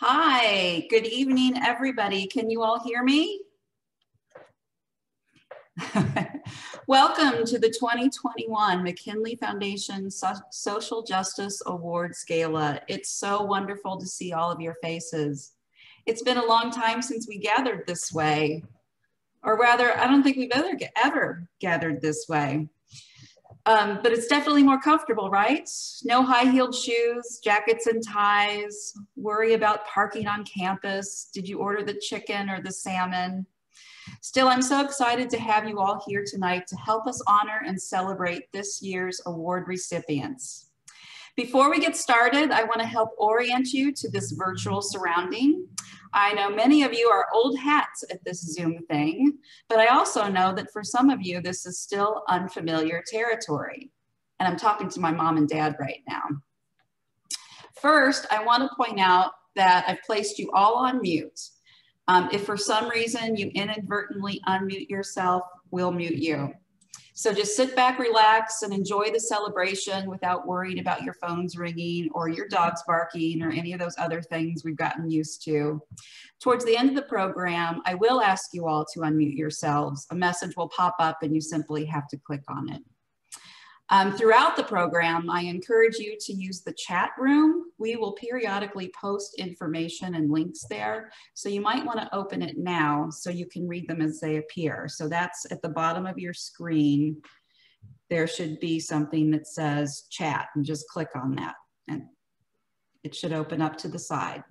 Hi, good evening, everybody. Can you all hear me? Welcome to the 2021 McKinley Foundation so Social Justice Awards Gala. It's so wonderful to see all of your faces. It's been a long time since we gathered this way, or rather, I don't think we've ever, ever gathered this way. Um, but it's definitely more comfortable, right? No high heeled shoes, jackets and ties, worry about parking on campus. Did you order the chicken or the salmon? Still, I'm so excited to have you all here tonight to help us honor and celebrate this year's award recipients. Before we get started, I wanna help orient you to this virtual surrounding. I know many of you are old hats at this Zoom thing, but I also know that for some of you, this is still unfamiliar territory. And I'm talking to my mom and dad right now. First, I wanna point out that I've placed you all on mute. Um, if for some reason you inadvertently unmute yourself, we'll mute you. So just sit back, relax, and enjoy the celebration without worrying about your phones ringing or your dogs barking or any of those other things we've gotten used to. Towards the end of the program, I will ask you all to unmute yourselves. A message will pop up and you simply have to click on it. Um, throughout the program, I encourage you to use the chat room. We will periodically post information and links there. So you might wanna open it now so you can read them as they appear. So that's at the bottom of your screen. There should be something that says chat and just click on that and it should open up to the side.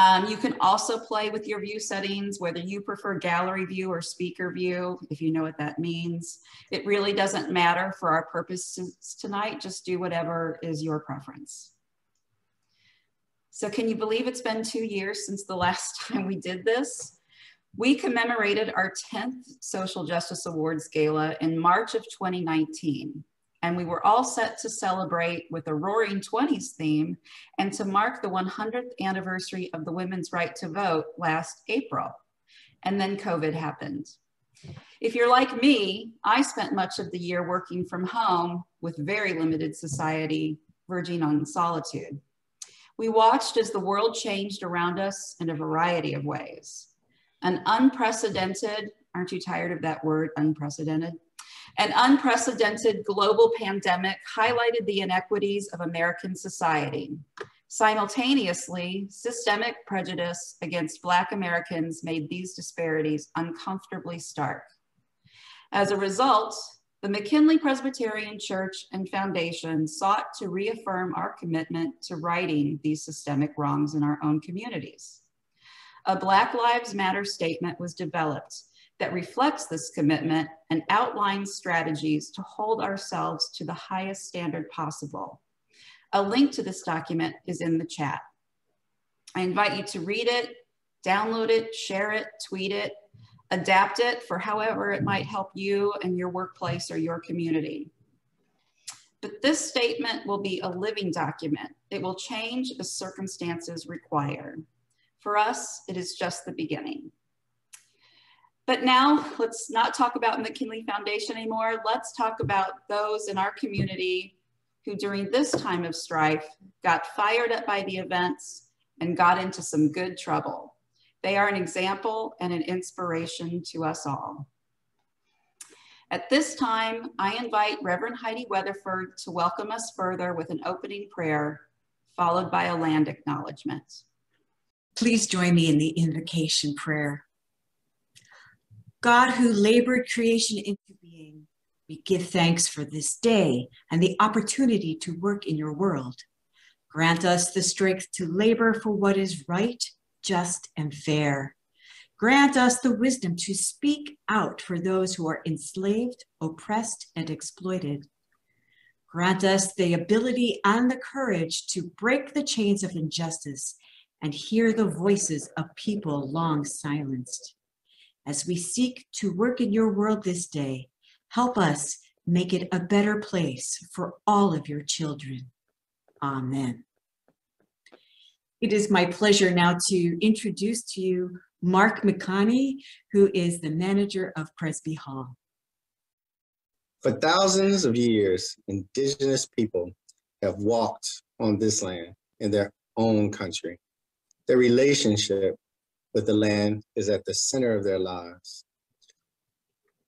Um, you can also play with your view settings, whether you prefer gallery view or speaker view, if you know what that means. It really doesn't matter for our purposes tonight, just do whatever is your preference. So can you believe it's been two years since the last time we did this? We commemorated our 10th Social Justice Awards Gala in March of 2019 and we were all set to celebrate with a Roaring Twenties theme and to mark the 100th anniversary of the women's right to vote last April. And then COVID happened. If you're like me, I spent much of the year working from home with very limited society, verging on solitude. We watched as the world changed around us in a variety of ways. An unprecedented, aren't you tired of that word, unprecedented? An unprecedented global pandemic highlighted the inequities of American society. Simultaneously, systemic prejudice against Black Americans made these disparities uncomfortably stark. As a result, the McKinley Presbyterian Church and Foundation sought to reaffirm our commitment to righting these systemic wrongs in our own communities. A Black Lives Matter statement was developed that reflects this commitment and outlines strategies to hold ourselves to the highest standard possible. A link to this document is in the chat. I invite you to read it, download it, share it, tweet it, adapt it for however it might help you and your workplace or your community. But this statement will be a living document. It will change as circumstances require. For us, it is just the beginning. But now let's not talk about McKinley Foundation anymore. Let's talk about those in our community who during this time of strife got fired up by the events and got into some good trouble. They are an example and an inspiration to us all. At this time, I invite Reverend Heidi Weatherford to welcome us further with an opening prayer, followed by a land acknowledgement. Please join me in the invocation prayer. God who labored creation into being, we give thanks for this day and the opportunity to work in your world. Grant us the strength to labor for what is right, just, and fair. Grant us the wisdom to speak out for those who are enslaved, oppressed, and exploited. Grant us the ability and the courage to break the chains of injustice and hear the voices of people long silenced as we seek to work in your world this day, help us make it a better place for all of your children. Amen. It is my pleasure now to introduce to you Mark McConney, who is the manager of Presby Hall. For thousands of years, indigenous people have walked on this land, in their own country. Their relationship with the land is at the center of their lives.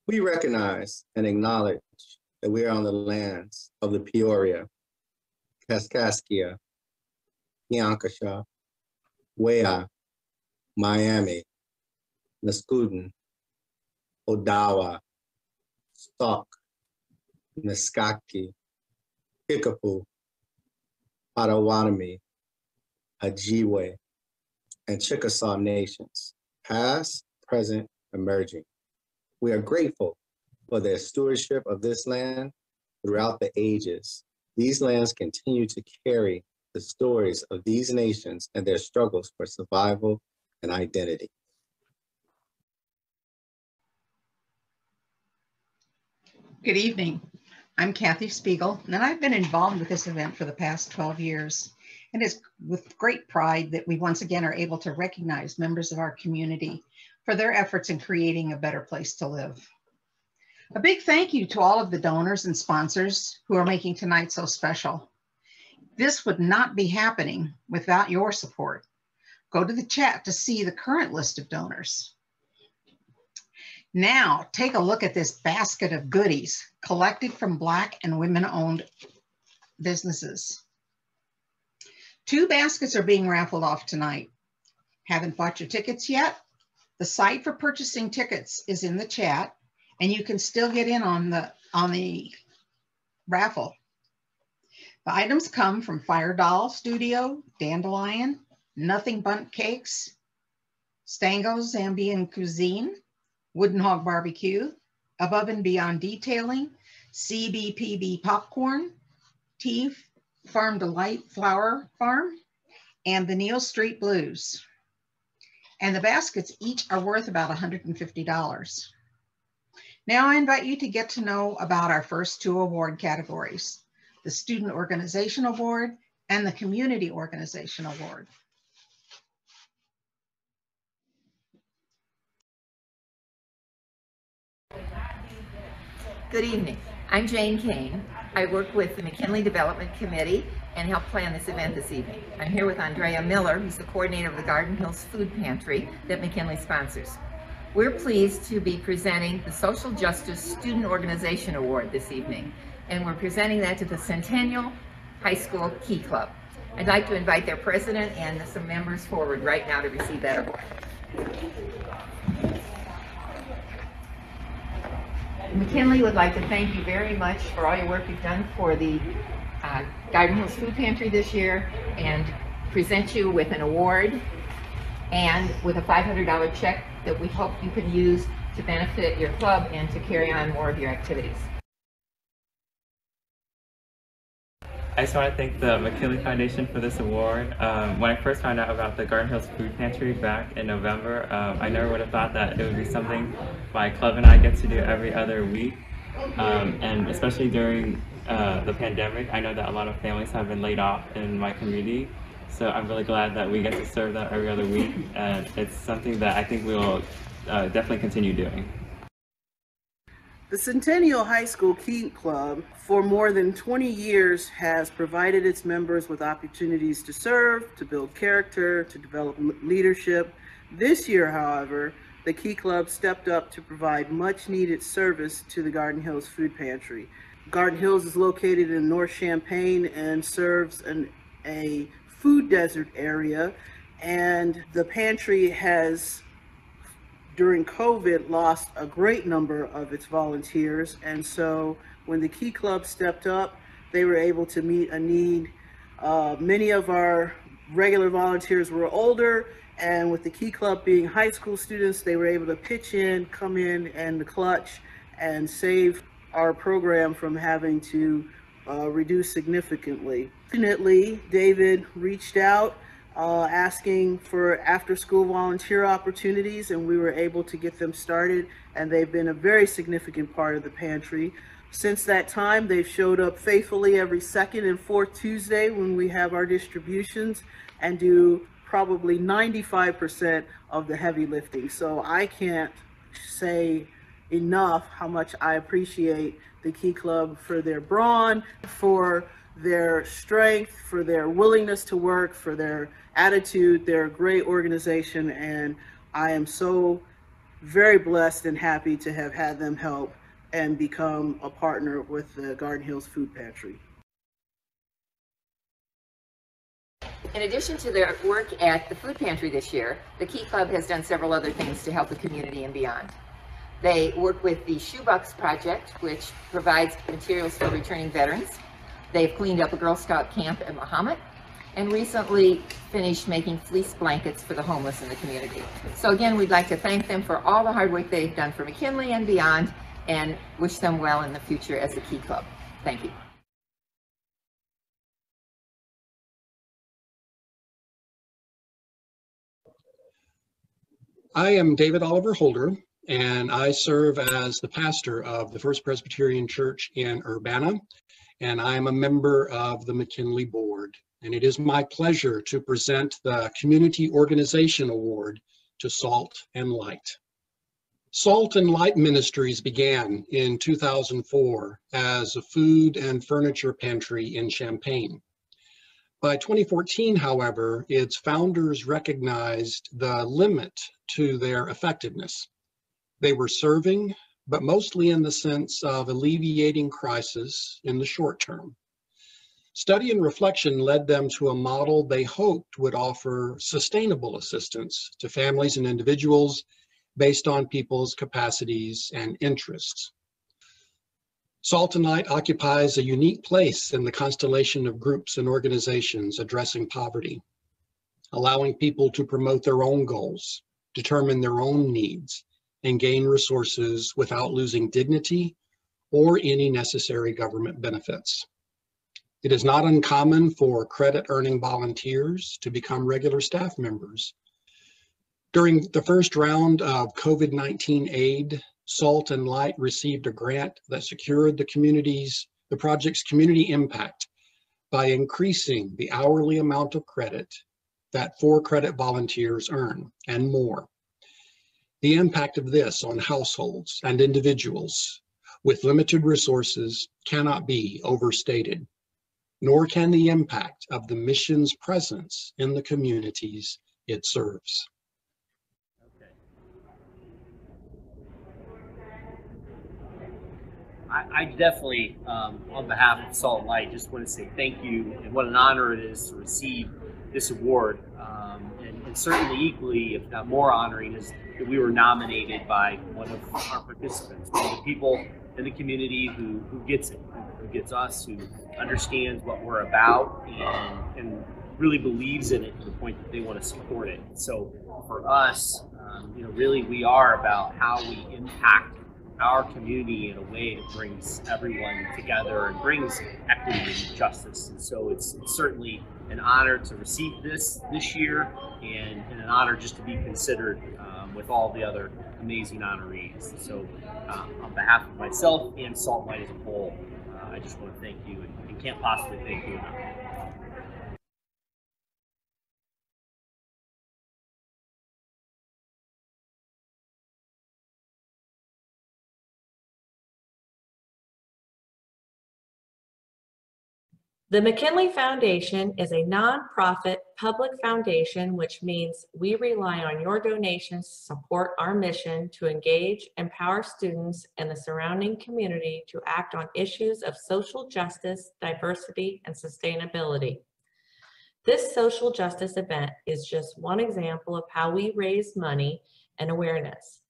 We recognize and acknowledge that we are on the lands of the Peoria, Kaskaskia, Piankashaw, Wea, Miami, Mascoutin, Odawa, Sauk, Mesquaki, Kickapoo, Potawatomi, Ojibwe, and Chickasaw nations, past, present, emerging. We are grateful for their stewardship of this land throughout the ages. These lands continue to carry the stories of these nations and their struggles for survival and identity. Good evening. I'm Kathy Spiegel, and I've been involved with this event for the past 12 years. And it's with great pride that we once again are able to recognize members of our community for their efforts in creating a better place to live. A big thank you to all of the donors and sponsors who are making tonight so special. This would not be happening without your support. Go to the chat to see the current list of donors. Now, take a look at this basket of goodies collected from Black and women owned businesses. Two baskets are being raffled off tonight. Haven't bought your tickets yet? The site for purchasing tickets is in the chat and you can still get in on the, on the raffle. The items come from Fire Doll Studio, Dandelion, Nothing Bundt Cakes, Stango's Zambian Cuisine, Wooden Hog Barbecue, Above and Beyond Detailing, CBPB Popcorn, T Farm Delight Flower Farm, and the Neil Street Blues. And the baskets each are worth about $150. Now I invite you to get to know about our first two award categories, the Student Organization Award and the Community Organization Award. Good evening. I'm Jane Kane. I work with the McKinley Development Committee and help plan this event this evening. I'm here with Andrea Miller, who's the coordinator of the Garden Hills Food Pantry that McKinley sponsors. We're pleased to be presenting the Social Justice Student Organization Award this evening, and we're presenting that to the Centennial High School Key Club. I'd like to invite their president and some members forward right now to receive that award. McKinley would like to thank you very much for all your work you've done for the uh, Garden Hills Food Pantry this year and present you with an award and with a $500 check that we hope you can use to benefit your club and to carry on more of your activities. I just want to thank the McKinley Foundation for this award. Um, when I first found out about the Garden Hills Food Pantry back in November, um, I never would have thought that it would be something my club and I get to do every other week. Um, and especially during uh, the pandemic, I know that a lot of families have been laid off in my community. So I'm really glad that we get to serve that every other week. And it's something that I think we will uh, definitely continue doing. The Centennial High School Key Club for more than 20 years has provided its members with opportunities to serve, to build character, to develop leadership. This year, however, the Key Club stepped up to provide much needed service to the Garden Hills Food Pantry. Garden Hills is located in North Champaign and serves an, a food desert area and the pantry has during COVID, lost a great number of its volunteers. And so when the Key Club stepped up, they were able to meet a need. Uh, many of our regular volunteers were older, and with the Key Club being high school students, they were able to pitch in, come in, and the clutch and save our program from having to uh, reduce significantly. Fortunately, David reached out uh, asking for after school volunteer opportunities and we were able to get them started and they've been a very significant part of the pantry. Since that time, they've showed up faithfully every second and fourth Tuesday when we have our distributions and do probably 95% of the heavy lifting. So I can't say enough how much I appreciate the Key Club for their brawn, for their strength, for their willingness to work, for their attitude. They're a great organization, and I am so very blessed and happy to have had them help and become a partner with the Garden Hills Food Pantry. In addition to their work at the food pantry this year, the Key Club has done several other things to help the community and beyond. They work with the Shoebox Project, which provides materials for returning veterans. They've cleaned up a Girl Scout camp in Mahomet and recently finished making fleece blankets for the homeless in the community. So again, we'd like to thank them for all the hard work they've done for McKinley and beyond and wish them well in the future as a Key Club. Thank you. I am David Oliver Holder, and I serve as the pastor of the First Presbyterian Church in Urbana, and I'm a member of the McKinley Board. And it is my pleasure to present the Community Organization Award to Salt and Light. Salt and Light Ministries began in 2004 as a food and furniture pantry in Champaign. By 2014, however, its founders recognized the limit to their effectiveness. They were serving, but mostly in the sense of alleviating crisis in the short term. Study and reflection led them to a model they hoped would offer sustainable assistance to families and individuals based on people's capacities and interests. Salt and Light occupies a unique place in the constellation of groups and organizations addressing poverty, allowing people to promote their own goals, determine their own needs, and gain resources without losing dignity or any necessary government benefits. It is not uncommon for credit earning volunteers to become regular staff members. During the first round of COVID-19 aid Salt and Light received a grant that secured the community's, the project's community impact by increasing the hourly amount of credit that four credit volunteers earn and more. The impact of this on households and individuals with limited resources cannot be overstated, nor can the impact of the mission's presence in the communities it serves. I, definitely, um, on behalf of Salt and Light, just want to say thank you and what an honor it is to receive this award. Um, and, and, certainly equally, if not more honoring, is that we were nominated by one of our participants, one of the people in the community who, who gets it, who gets us, who understands what we're about and, and really believes in it to the point that they want to support it. So for us, um, you know, really we are about how we impact our community in a way that brings everyone together and brings equity and justice. And so it's, it's certainly an honor to receive this this year and, and an honor just to be considered with all the other amazing honorees. So uh, on behalf of myself and Salt Light as a whole, uh, I just want to thank you and, and can't possibly thank you enough. The McKinley Foundation is a nonprofit public foundation, which means we rely on your donations to support our mission to engage, empower students and the surrounding community to act on issues of social justice, diversity, and sustainability. This social justice event is just one example of how we raise money and awareness.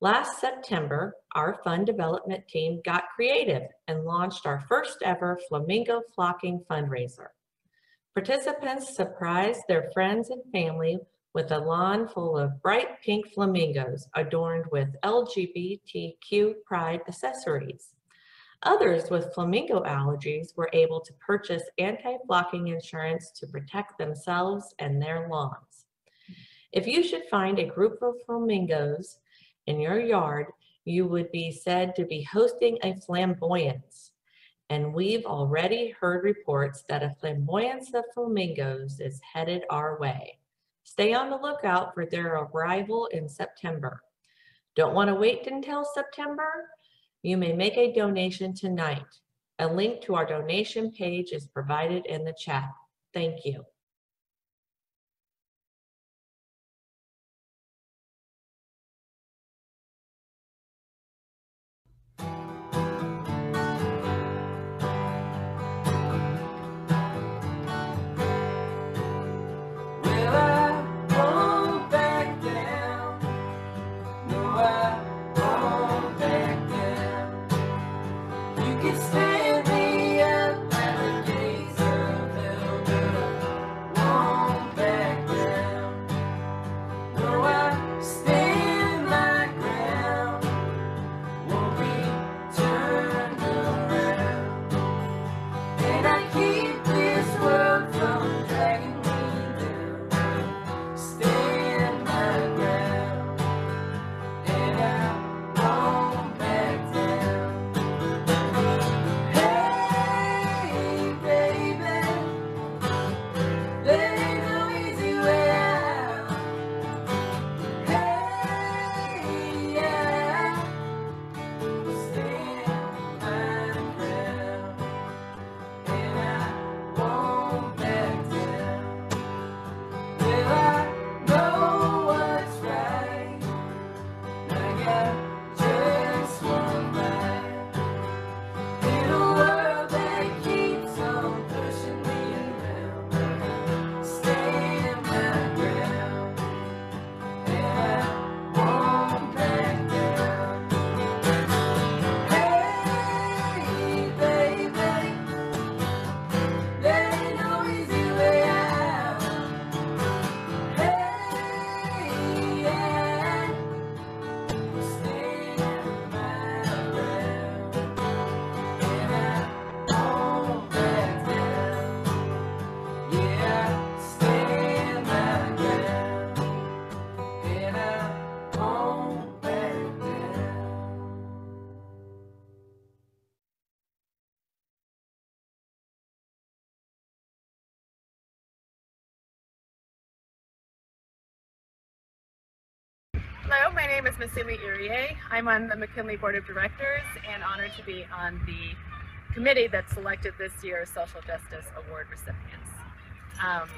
Last September, our fund development team got creative and launched our first ever Flamingo Flocking fundraiser. Participants surprised their friends and family with a lawn full of bright pink flamingos adorned with LGBTQ pride accessories. Others with flamingo allergies were able to purchase anti-flocking insurance to protect themselves and their lawns. If you should find a group of flamingos in your yard, you would be said to be hosting a flamboyance. And we've already heard reports that a flamboyance of flamingos is headed our way. Stay on the lookout for their arrival in September. Don't want to wait until September? You may make a donation tonight. A link to our donation page is provided in the chat. Thank you. Is Masumi Irie. I'm on the McKinley Board of Directors and honored to be on the committee that selected this year's Social Justice Award recipients. Um,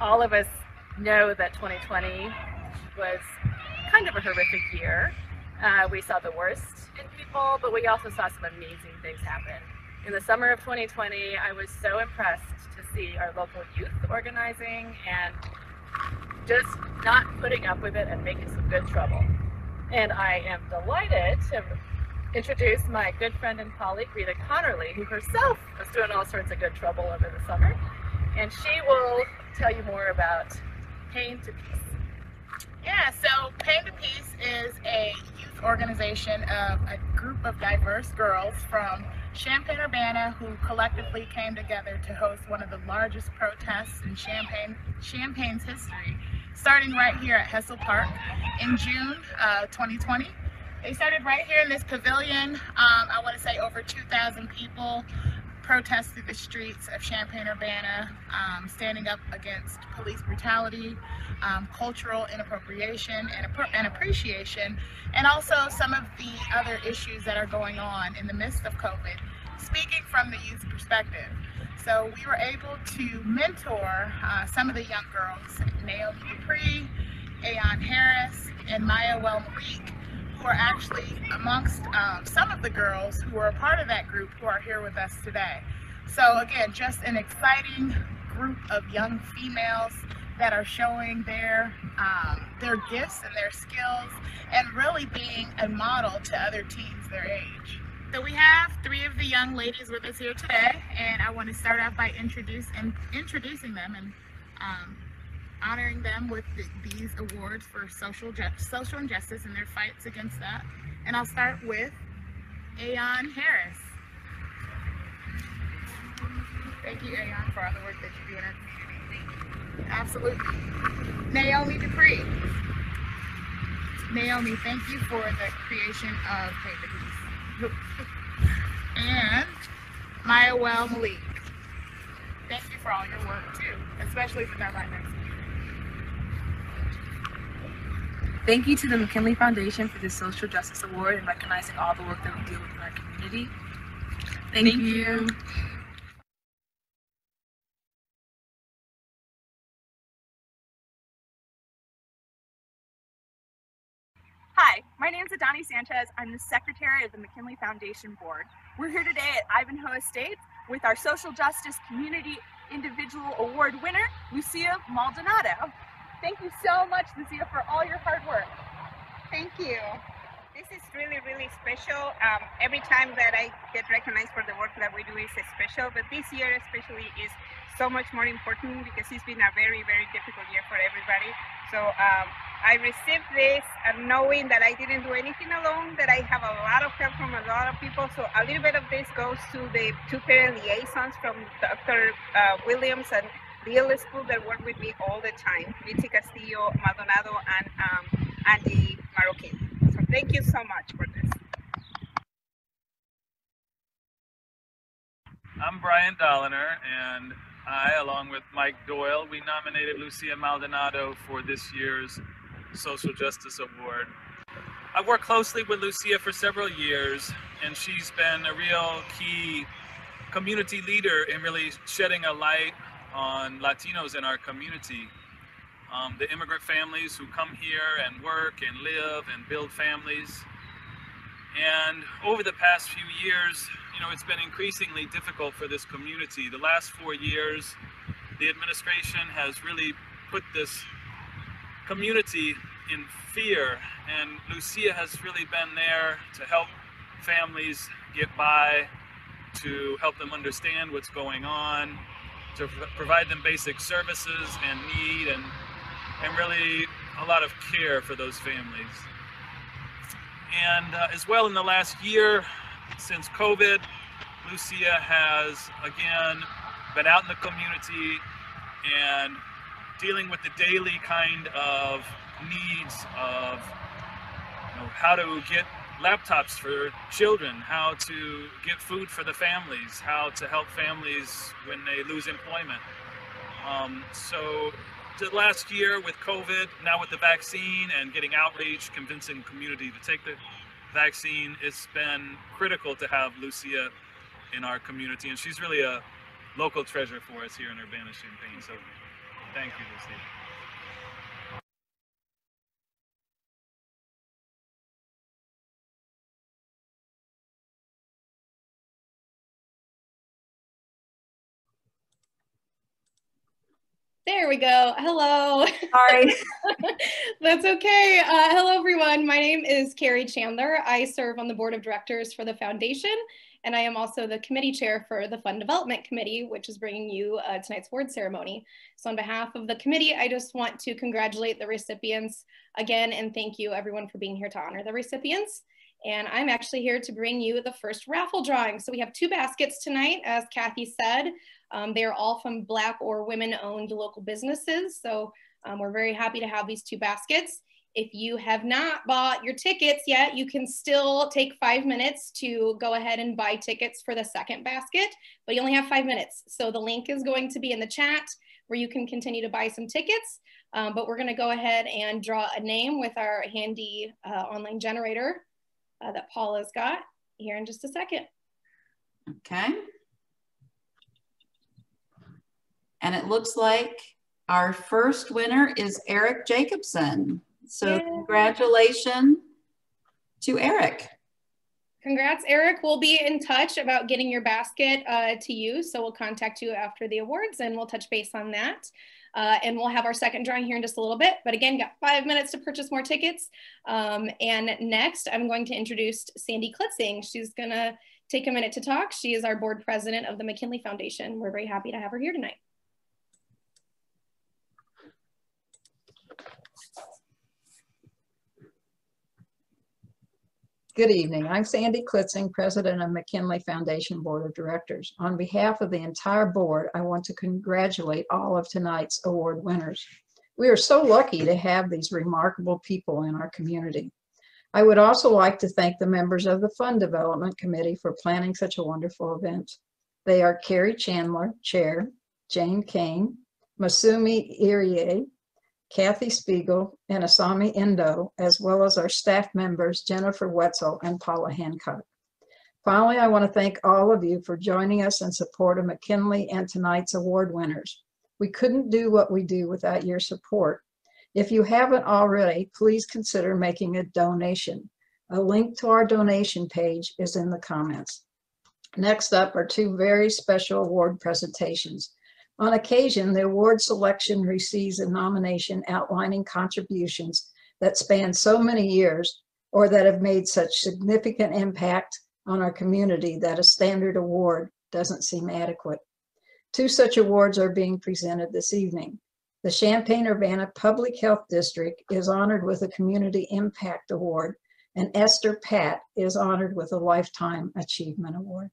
all of us know that 2020 was kind of a horrific year. Uh, we saw the worst in people, but we also saw some amazing things happen. In the summer of 2020, I was so impressed to see our local youth organizing and just not putting up with it and making some good trouble. And I am delighted to introduce my good friend and colleague, Rita Connerly, who herself was doing all sorts of good trouble over the summer. And she will tell you more about Pain to Peace. Yeah, so Pain to Peace is a youth organization of a group of diverse girls from Champaign Urbana who collectively came together to host one of the largest protests in Champaign, Champaign's history, starting right here at Hessel Park in June uh, 2020. They started right here in this pavilion. Um, I want to say over 2,000 people protested the streets of Champaign Urbana, um, standing up against police brutality, um, cultural inappropriation and, and appreciation, and also some of the other issues that are going on in the midst of COVID, speaking from the youth perspective. So we were able to mentor uh, some of the young girls, Naomi Dupree, Ayan Harris, and Maya Well Malik, who are actually amongst um, some of the girls who are a part of that group who are here with us today. So again, just an exciting group of young females that are showing their um, their gifts and their skills and really being a model to other teens their age. So we have three of the young ladies with us here today, and I want to start off by introduce and introducing them and um, honoring them with the, these awards for social social injustice and their fights against that. And I'll start with Ayan Harris. Thank you, Ayan, for all the work that you do in our community. Absolutely. Naomi Dupree. Naomi, thank you for the creation of. And Maya Well Malik. Thank you for all your work too, especially for that right next. Thank you to the McKinley Foundation for the Social Justice Award and recognizing all the work that we do within our community. Thank, you. Hi, Adani Sanchez. I'm the secretary of the McKinley Foundation Board. We're here today at Ivanhoe Estates with our Social Justice Community Individual Award winner, Lucia Maldonado. Thank you so much, Lucia, for all your hard work. Thank you. This is really, really special. Um, every time that I get recognized for the work that we do is special, but this year especially is so much more important because it's been a very, very difficult year for everybody. So um, I received this and knowing that I didn't do anything alone, that I have a lot of help from a lot of people. So a little bit of this goes to the two parent liaisons from Dr. Uh, Williams and Leal School that work with me all the time, Mitzi Castillo, Maldonado, and um, Andy Marroquin. So thank you so much for this. I'm Brian Dolinar, and I, along with Mike Doyle, we nominated Lucia Maldonado for this year's Social Justice Award. I've worked closely with Lucia for several years, and she's been a real key community leader in really shedding a light on Latinos in our community. Um, the immigrant families who come here and work and live and build families. And over the past few years, you know, it's been increasingly difficult for this community. The last four years, the administration has really put this community in fear, and Lucia has really been there to help families get by, to help them understand what's going on, to provide them basic services and need, and and really a lot of care for those families. And uh, as well, in the last year, since COVID, Lucia has again been out in the community and dealing with the daily kind of needs of you know, how to get laptops for children, how to get food for the families, how to help families when they lose employment. Um, so the last year with COVID, now with the vaccine and getting outreach, convincing community to take the vaccine, it's been critical to have Lucia in our community. And she's really a local treasure for us here in Urbana-Champaign. So thank you, Lucia. There we go. Hello. Sorry. That's okay. Uh, hello, everyone. My name is Carrie Chandler. I serve on the board of directors for the foundation, and I am also the committee chair for the Fund Development Committee, which is bringing you uh, tonight's award ceremony. So, on behalf of the committee, I just want to congratulate the recipients again and thank you, everyone, for being here to honor the recipients. And I'm actually here to bring you the first raffle drawing. So we have two baskets tonight, as Kathy said. Um, they are all from Black or women owned local businesses. So um, we're very happy to have these two baskets. If you have not bought your tickets yet, you can still take five minutes to go ahead and buy tickets for the second basket, but you only have five minutes. So the link is going to be in the chat where you can continue to buy some tickets. Um, but we're gonna go ahead and draw a name with our handy uh, online generator uh, that Paula's got here in just a second. Okay. And it looks like our first winner is Eric Jacobson. So Yay. congratulations to Eric. Congrats, Eric. We'll be in touch about getting your basket uh, to you. So we'll contact you after the awards and we'll touch base on that. Uh, and we'll have our second drawing here in just a little bit. But again, got five minutes to purchase more tickets. Um, and next, I'm going to introduce Sandy Klitzing. She's going to take a minute to talk. She is our board president of the McKinley Foundation. We're very happy to have her here tonight. Good evening. I'm Sandy Klitzing, President of McKinley Foundation Board of Directors. On behalf of the entire board, I want to congratulate all of tonight's award winners. We are so lucky to have these remarkable people in our community. I would also like to thank the members of the Fund Development Committee for planning such a wonderful event. They are Carrie Chandler, Chair, Jane Kane, Masumi Irie, Kathy Spiegel, and Asami Endo, as well as our staff members Jennifer Wetzel and Paula Hancock. Finally, I want to thank all of you for joining us in support of McKinley and tonight's award winners. We couldn't do what we do without your support. If you haven't already, please consider making a donation. A link to our donation page is in the comments. Next up are two very special award presentations. On occasion, the award selection receives a nomination outlining contributions that span so many years or that have made such significant impact on our community that a standard award doesn't seem adequate. Two such awards are being presented this evening. The Champaign-Urbana Public Health District is honored with a Community Impact Award, and Esther Patt is honored with a Lifetime Achievement Award.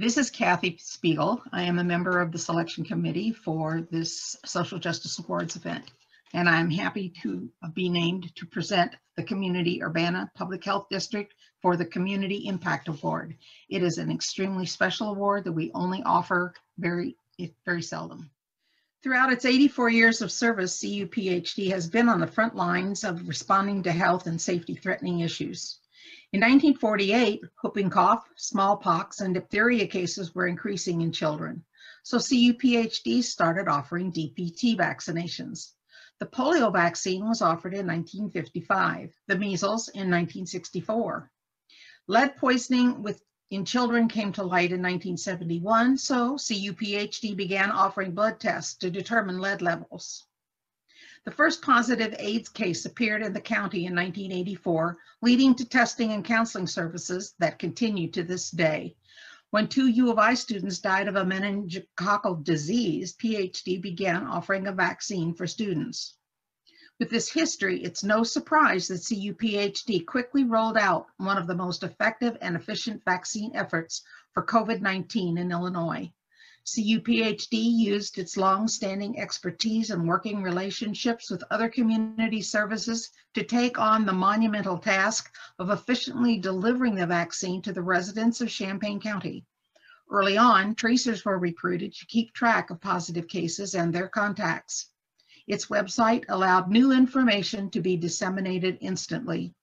This is Kathy Spiegel. I am a member of the selection committee for this Social Justice Awards event. And I'm happy to be named to present the Community Urbana Public Health District for the Community Impact Award. It is an extremely special award that we only offer very, very seldom. Throughout its 84 years of service, CUPHD has been on the front lines of responding to health and safety threatening issues. In 1948, whooping cough, smallpox, and diphtheria cases were increasing in children. So CUPHD started offering DPT vaccinations. The polio vaccine was offered in 1955, the measles in 1964. Lead poisoning with in children came to light in 1971, so CUPHD began offering blood tests to determine lead levels. The first positive AIDS case appeared in the county in 1984, leading to testing and counseling services that continue to this day. When two U of I students died of a meningococcal disease, PhD began offering a vaccine for students. With this history, it's no surprise that CUPHD quickly rolled out one of the most effective and efficient vaccine efforts for COVID-19 in Illinois. CUPHD used its long-standing expertise and working relationships with other community services to take on the monumental task of efficiently delivering the vaccine to the residents of Champaign County. Early on, tracers were recruited to keep track of positive cases and their contacts. Its website allowed new information to be disseminated instantly.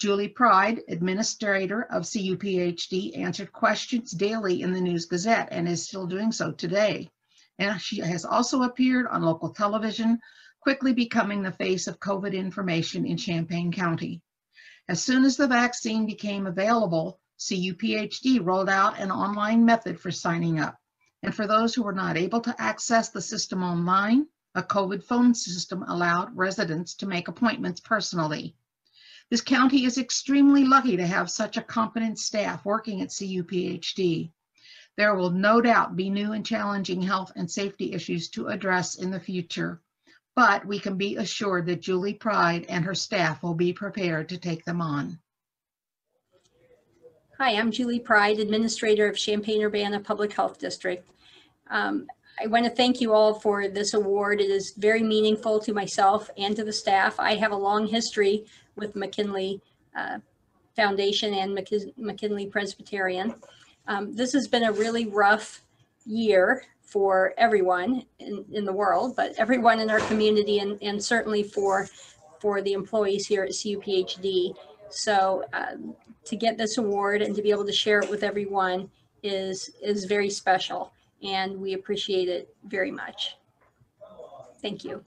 Julie Pryde, administrator of CUPHD, answered questions daily in the News Gazette and is still doing so today. And she has also appeared on local television, quickly becoming the face of COVID information in Champaign County. As soon as the vaccine became available, CUPHD rolled out an online method for signing up. And for those who were not able to access the system online, a COVID phone system allowed residents to make appointments personally. This county is extremely lucky to have such a competent staff working at CUPHD. There will no doubt be new and challenging health and safety issues to address in the future, but we can be assured that Julie Pryde and her staff will be prepared to take them on. Hi, I'm Julie Pryde, Administrator of Champaign-Urbana Public Health District. Um, I want to thank you all for this award. It is very meaningful to myself and to the staff. I have a long history with McKinley uh, Foundation and McKin- McKinley Presbyterian. Um, This has been a really rough year for everyone in, in the world, but everyone in our community and, and certainly for, for the employees here at CUPHD. So um, to get this award and to be able to share it with everyone is, is very special and we appreciate it very much. Thank you.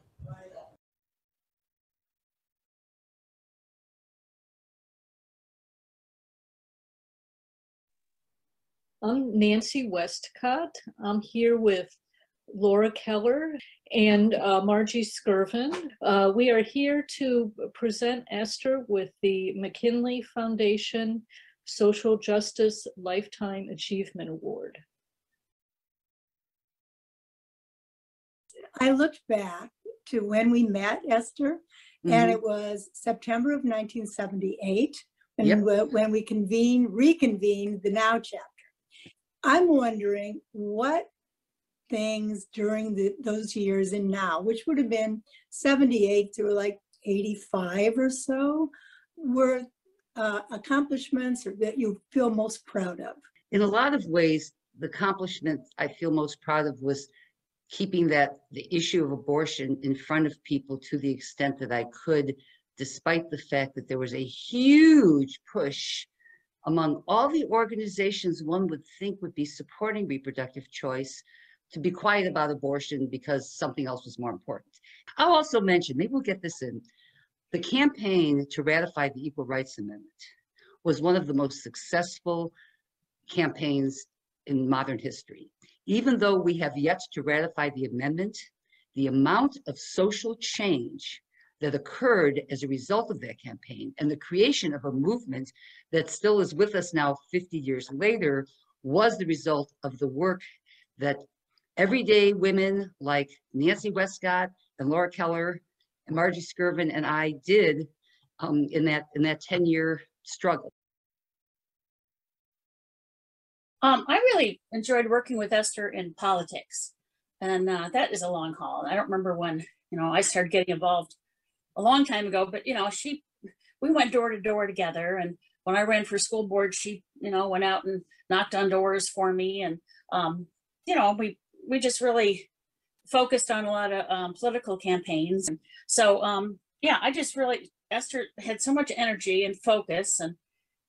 I'm Nancy Westcott. I'm here with Laura Keller and uh, Margie Skirvin. Uh, we are here to present Esther with the McKinley Foundation Social Justice Lifetime Achievement Award. I looked back to when we met Esther, and Mhm. it was September of 1978, and Yep. we- when we convened, reconvened the Now chapter. I'm wondering what things during the, those years and Now, which would have been 78 through like 85 or so, were uh, accomplishments that you feel most proud of? in a lot of ways, the accomplishment I feel most proud of was keeping that the issue of abortion in front of people to the extent that I could, despite the fact that there was a huge push among all the organizations one would think would be supporting reproductive choice to be quiet about abortion because something else was more important. I'll also mention, maybe we'll get this in, the campaign to ratify the Equal Rights Amendment was one of the most successful campaigns in modern history. Even though we have yet to ratify the amendment, the amount of social change that occurred as a result of that campaign and the creation of a movement that still is with us now 50 years later was the result of the work that everyday women like Nancy Westcott and Laura Keller and Margie Skirvin and I did um, in that in that 10 year struggle. Um, I really enjoyed working with Esther in politics, and uh, that is a long haul. I don't remember when you know I started getting involved a long time ago, but you know she, we went door to door together, and when I ran for school board, she you know went out and knocked on doors for me, and um, you know we we just really focused on a lot of um, political campaigns, and so um, yeah, I just really Esther had so much energy and focus, and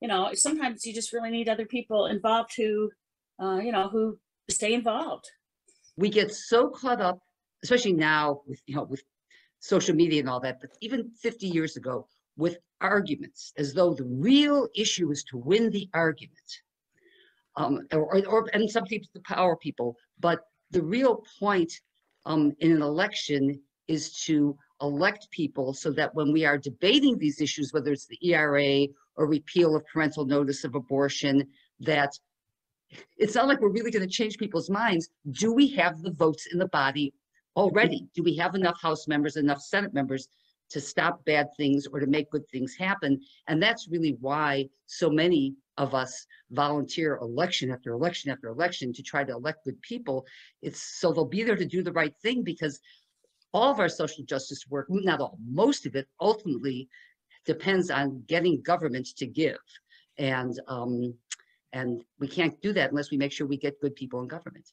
you know, sometimes you just really need other people involved who, uh, you know, who stay involved. We get so caught up, especially now with, you know, with social media and all that, but even 50 years ago with arguments as though the real issue is to win the argument. Um, or, or, and some people, the power people, but the real point um, in an election is to elect people so that when we are debating these issues, whether it's the ERA or repeal of parental notice of abortion, that it's not like we're really going to change people's minds. Do we have the votes in the body already? Do we have enough House members, enough Senate members to stop bad things or to make good things happen? And that's really why so many of us volunteer election after election after election to try to elect good people. It's so they'll be there to do the right thing because all of our social justice work, not all, most of it ultimately depends on getting government to give. And, um, and we can't do that unless we make sure we get good people in government.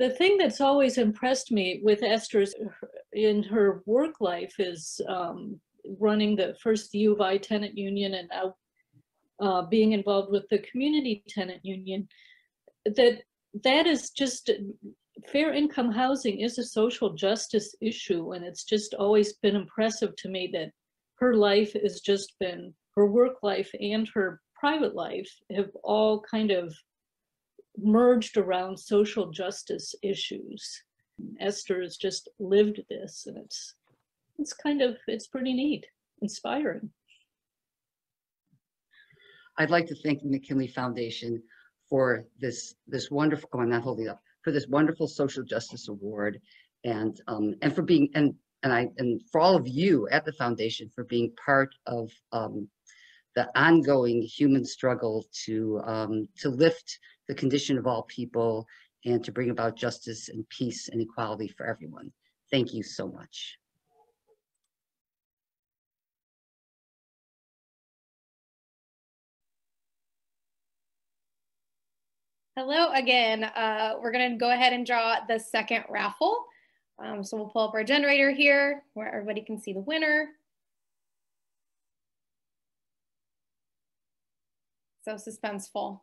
The thing that's always impressed me with Esther's in her work life is um, running the first U of I tenant union and now uh, being involved with the community tenant union. That that is just fair income housing is a social justice issue, and it's just always been impressive to me that her life has just been her work life and her private life have all kind of merged around social justice issues. Esther has just lived this, and it's it's kind of it's pretty neat, inspiring. I'd like to thank the McKinley Foundation for this this wonderful. Oh, I'm not holding up for this wonderful social justice award, and um, and for being and and I and for all of you at the foundation for being part of um, the ongoing human struggle to um, to lift the condition of all people and to bring about justice and peace and equality for everyone. Thank you so much. Hello again. Uh, we're going to go ahead and draw the second raffle. Um, so we'll pull up our generator here where everybody can see the winner. So suspenseful.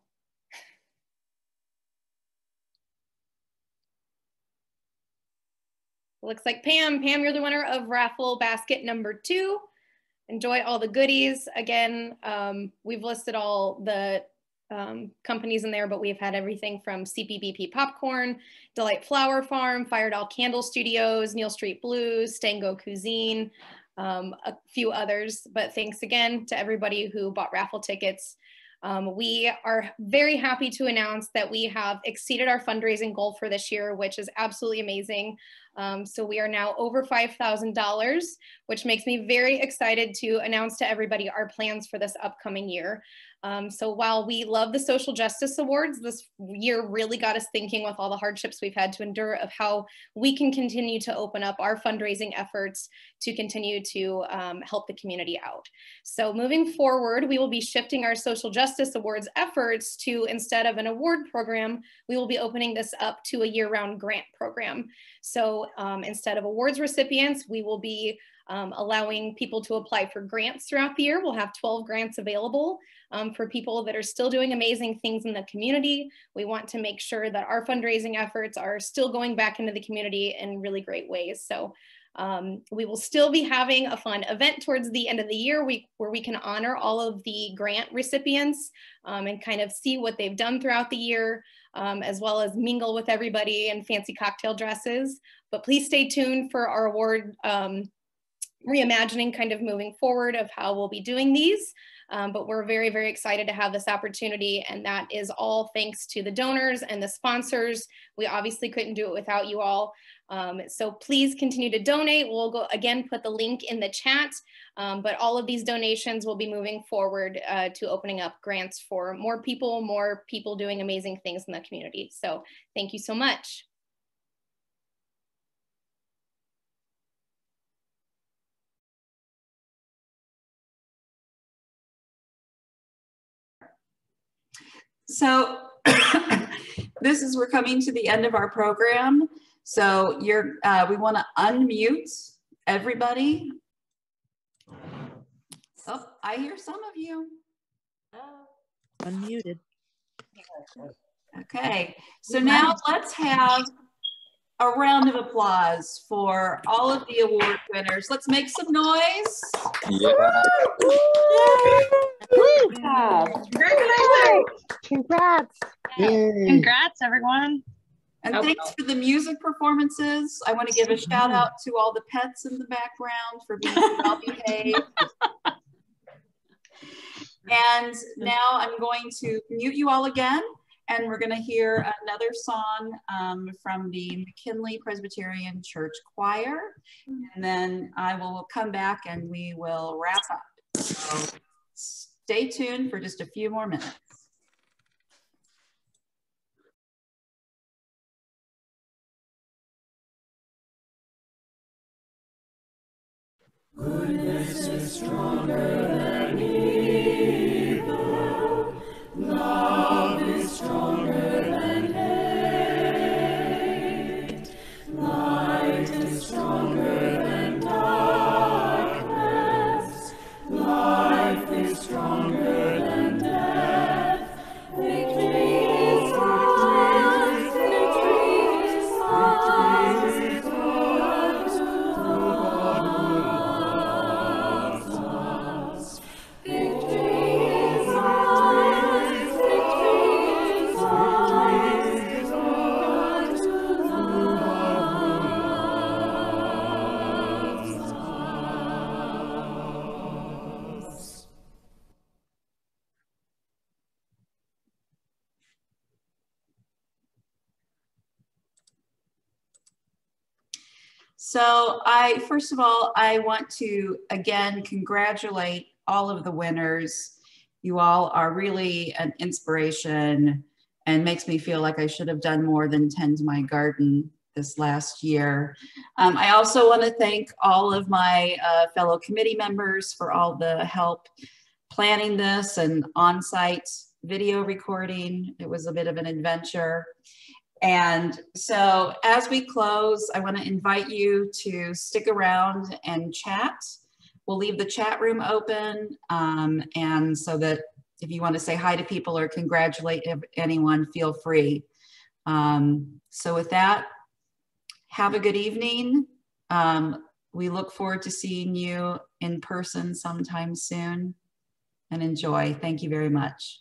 Looks like Pam. Pam, you're the winner of raffle basket number two. Enjoy all the goodies. Again, um, we've listed all the um, companies in there, but we've had everything from CPBP Popcorn, Delight Flower Farm, Firedoll Candle Studios, Neil Street Blues, Stango Cuisine, um, a few others. But thanks again to everybody who bought raffle tickets. Um, we are very happy to announce that we have exceeded our fundraising goal for this year, which is absolutely amazing. Um, so we are now over $5,000, which makes me very excited to announce to everybody our plans for this upcoming year. Um, so while we love the social justice awards, this year really got us thinking with all the hardships we've had to endure of how we can continue to open up our fundraising efforts to continue to um, help the community out. So moving forward, we will be shifting our social justice awards efforts to instead of an award program, we will be opening this up to a year-round grant program. So um, instead of awards recipients, we will be um, allowing people to apply for grants throughout the year. We'll have 12 grants available um, for people that are still doing amazing things in the community. We want to make sure that our fundraising efforts are still going back into the community in really great ways. So um, we will still be having a fun event towards the end of the year we, where we can honor all of the grant recipients um, and kind of see what they've done throughout the year, um, as well as mingle with everybody in fancy cocktail dresses. But please stay tuned for our award um, reimagining kind of moving forward of how we'll be doing these. Um, but we're very, very excited to have this opportunity. And that is all thanks to the donors and the sponsors. We obviously couldn't do it without you all. Um, so please continue to donate. We'll go again, put the link in the chat. Um, but all of these donations will be moving forward uh, to opening up grants for more people, more people doing amazing things in the community. So thank you so much. So this is, we're coming to the end of our program. So you're, uh, we want to unmute everybody. Oh, I hear some of you. Unmuted. Okay, so now let's have a round of applause for all of the award winners. Let's make some noise. Congratulations. Congrats. Congrats, everyone. And thanks for the music performances. I want to give a shout out to all the pets in the background for being well behaved. And now I'm going to mute you all again, and we're going to hear another song um, from the McKinley Presbyterian Church Choir. And then I will come back and we will wrap up. So stay tuned for just a few more minutes. Goodness is stronger than evil. Love So I, first of all, I want to again congratulate all of the winners. You all are really an inspiration and makes me feel like I should have done more than tend my garden this last year. Um, I also want to thank all of my uh, fellow committee members for all the help planning this and on-site video recording. It was a bit of an adventure. And so as we close, I want to invite you to stick around and chat. We'll leave the chat room open. Um, and so that if you want to say hi to people or congratulate anyone, feel free. Um, so with that, have a good evening. Um, we look forward to seeing you in person sometime soon and enjoy. Thank you very much.